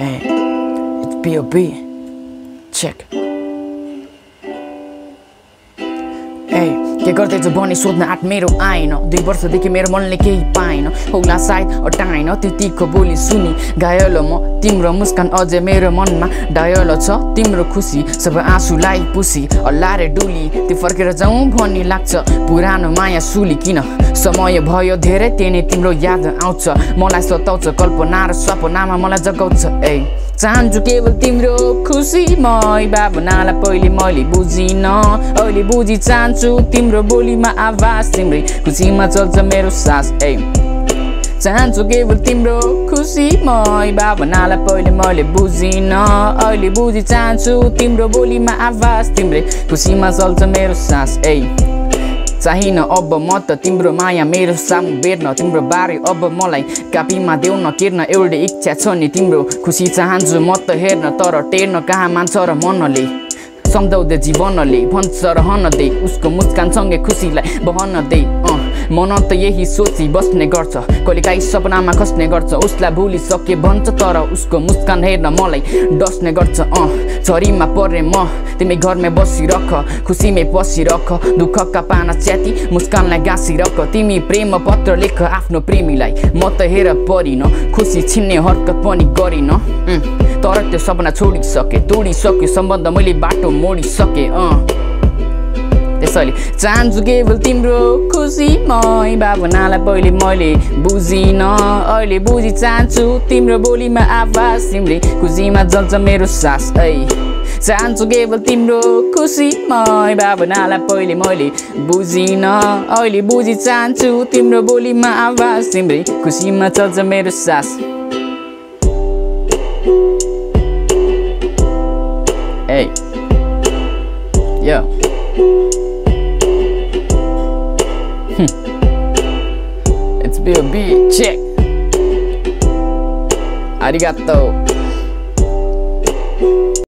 Hey, it's B.O.B. Check. के गर्दैछ भनी सोध्न आँट मेरो आएन दुई वर्षदेखि मेरो मनले केही पाएन होला सायद अटाएन त्यो तिखो बोली सुनि घायल म तिम्रो मुस्कान अझै मेरो मनमा डायल छ तिम्रो खुसी सब आँसुलाई पुसी अल्लारे डुली त्यो फर्केर जाउँ भन्ने लाग्छ पुरानो माया सुली किन समय भयो धेरै त्यही नै तिम्रो याद आउँछ मलाई सताउँछ कल्पना र सपनामा मलाई जगाउँछ ए चाहन्छु केवल तिम्रो खुसी मै भावनालाई पहिले मैले बुझिनँ। अहिले बुझी चाहन्छु तिम्रो बोलीमा आवाज तिम्रै खुसीमा चल्छ मेरो सास ए चाहन्छु केवल तिम्रो खुसी मै भावनालाई पहिले मैले बुझिनँ। अहिले बुझी चाहन्छु तिम्रो बोलीमा आवाज तिम्रै खुसीमा चल्छ मेरो सास ए चाहिन अब म त तिम्रो माया मेरो सामु बेर्न तिम्रो बारे अब मलाई कापीमा देउन केर्न एउटै इच्छा छ नि तिम्रो खुसी चाहन्छु म त हेर्न तर टेर्न कहाँ मान्छ र मनले सम्झाउँदै जीवनले भन्छ रहन दे उसको मुस्कानसँगै खुसीलाई बहन दे अँ मन त यही सोची बस्ने गर्छ। कहिलेकाहीँ सपनामा खस्ने गर्छ। उसलाई भुलिसके भन्छ तर उसको मुस्कान हेर्न मलाई डस्ने गर्छ। अँ झरीमा परे म तिमी घरमै बसिरख खुसीमै पसिरख दुःखका पाना च्याती मुस्कानलाई गाँसिरख तिमी प्रेम पत्र लेख आफ्नो प्रेमीलाई म त हेर परिन खुसी छिन्ने हरकत पनि गरिन। तर त्यो सपना छोडिसके तोडिसक्यो सम्बन्ध मैले बाटो मोडिसकेँ अँ। त्यसैले चाहन्छु केवल तिम्रो खुसी मै। भावनालाई पहिले मैले बुझिनँ। अहिले बुझी चाहन्छु तिम्रो बोलीमा आवाज तिम्रै खुसीमा जल्छ मेरो सास ऐ। चाहन्छु केवल तिम्रो खुसी मै। भावनालाई पहिले मैले बुझिनँ। अहिले बुझी चाहन्छु तिम्रो बोलीमा आवाज तिम्रै खुसीमा चल्छ मेरो सास। to be a big check. Arigato.